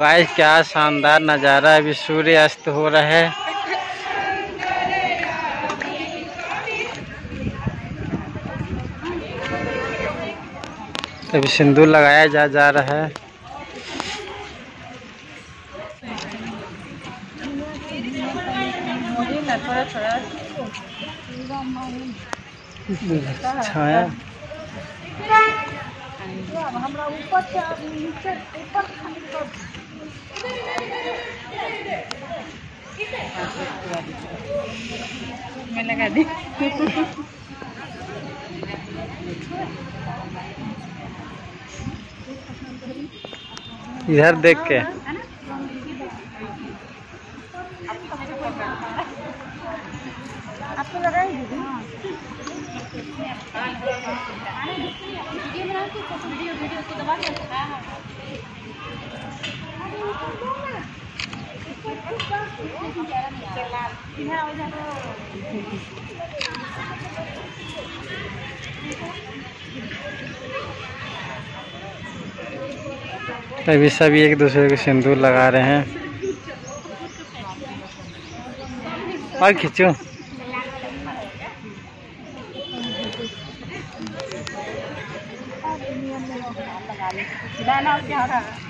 Guys क्या शानदार नज़ारा अभी सूर्य अस्त हो रहा है। अभी सिंदूर लगाया जा जा रहा है। छाया। मैं लगा दी इधर देख के। आपको लगा ही दीदी? वीडियो वीडियो वीडियो को दबा के अभी सभी एक दूसरे को सिंदूर लगा रहे हैं। और खींचो। क्या रहा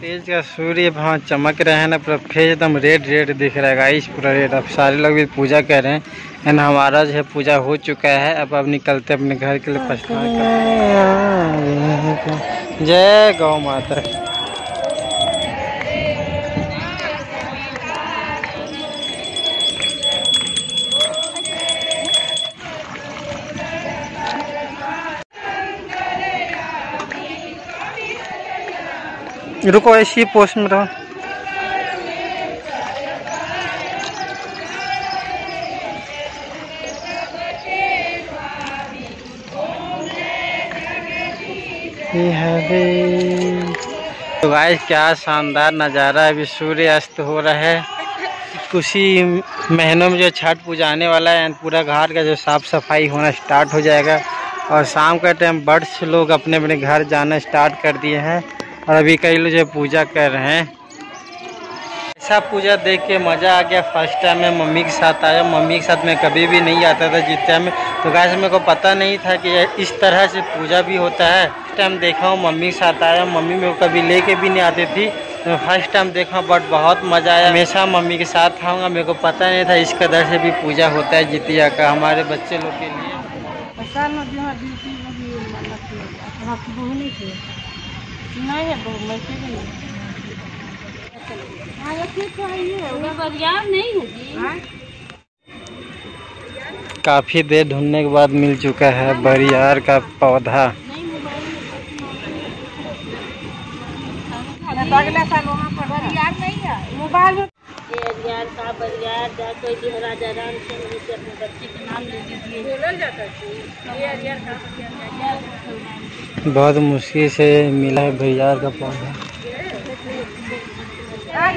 तेज का सूर्य वहाँ चमक रहे हैं ना, पूरा फेस एकदम रेड रेड दिख रहा है गाइस पूरा रेड अब सारे लोग भी पूजा कर रहे हैं। एंड हमारा जो है पूजा हो चुका है। अब अब निकलते अपने घर के लिए पछता जय गौ माता रुको ऐसी पोस्ट में रहो। तो भाई क्या शानदार नज़ारा अभी सूर्य अस्त हो रहा है। कुछ ही महीनों में जो छठ पूजा आने वाला है पूरा घाट का जो साफ़ सफ़ाई होना स्टार्ट हो जाएगा। और शाम का टाइम बर्ड्स लोग अपने अपने घर जाना स्टार्ट कर दिए हैं। और अभी कई लोग जो पूजा कर रहे हैं। ऐसा पूजा देख के मज़ा आ गया। फ़र्स्ट टाइम मैं मम्मी के साथ आया। मम्मी के साथ मैं कभी भी नहीं आता था जितना में। तो गाय मेरे को पता नहीं था कि इस तरह से पूजा भी होता है। फ़र्स्ट टाइम देखा हूँ, मम्मी के साथ आया। मम्मी मेरे को कभी लेके भी नहीं आती थी। तो फ़र्स्ट टाइम देखा बट बहुत मज़ा आया। हमेशा मम्मी के साथ आऊँगा। मेरे को पता नहीं था इस कदर से भी पूजा होता है जितिया का, हमारे बच्चे लोग के लिए। काफ़ी देर ढूँढने के बाद मिल चुका है बरियार का पौधा। अगला साल वहाँ पर बरियार नहीं है। मोबाइल में ये का बरियार जा कोई भी राजा राम से से अपने बच्चे के नाम ले दीजिए। बोलल जाता है ये अरियार का बरियार बहुत मुश्किल से मिला है बरियार का पौधा।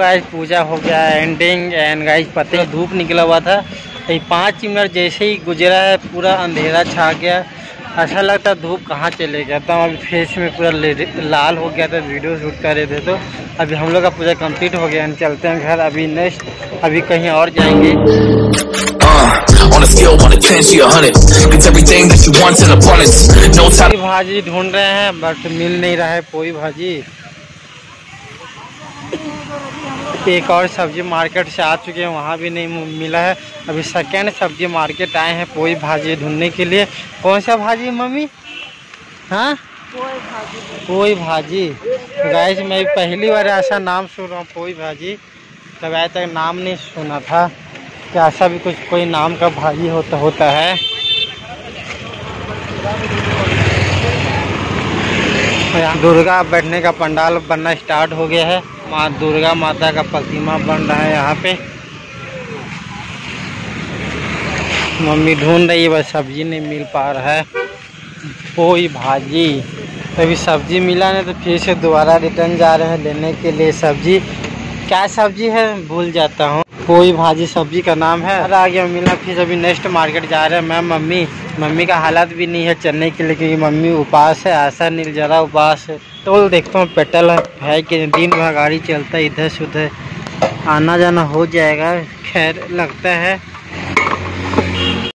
गाइस पूजा हो गया एंडिंग एंड गाइस पते धूप निकला हुआ था। ये पाँच मिनट जैसे ही गुजरा है पूरा अंधेरा छा गया। ऐसा लगता धूप कहाँ चले गया? था अभी फेस में पूरा लाल हो गया था वीडियो शूट कर रहे थे तो अभी हम लोग का पूजा कंप्लीट हो गया चलते हैं घर। अभी नेक्स्ट अभी कहीं और जाएँगे। Uh, भाजी ढूंढ रहे हैं बट मिल नहीं रहा है कोई भाजी। एक और सब्ज़ी मार्केट से आ चुके हैं वहाँ भी नहीं मिला है। अभी सेकेंड सब्ज़ी मार्केट आए हैं पोई भाजी ढूँढने के लिए। कौन सा भाजी मम्मी? हाँ? पोई भाजी। गाइस मैं पहली बार ऐसा नाम सुन रहा हूँ पोई भाजी। तब आज तक नाम नहीं सुना था कि ऐसा भी कुछ कोई नाम का भाजी होता होता है। दुर्गा बैठने का पंडाल बनना स्टार्ट हो गया है। माँ दुर्गा माता का प्रतिमा बन रहा है यहाँ पे। मम्मी ढूंढ रही है, बस सब्ज़ी नहीं मिल पा रहा है। कोई भाजी। तभी सब्ज़ी मिला नहीं तो फिर से दोबारा रिटर्न जा रहे हैं लेने के लिए सब्ज़ी। क्या सब्ज़ी है? भूल जाता हूँ। कोई भाजी सब्ज़ी का नाम है। अरे आगे मिला फिर अभी नेक्स्ट मार्केट जा रहे हैं, मैं, मम्मी। मम्मी का हालात भी नहीं है चलने के लिए, क्योंकि मम्मी उपास है, आशा निर्जरा उपास है। टोल देखता हूँ, पेट्रोल है कि दिन भर गाड़ी चलता है, इधर से उधर। आना जाना हो जाएगा, खैर, लगता है।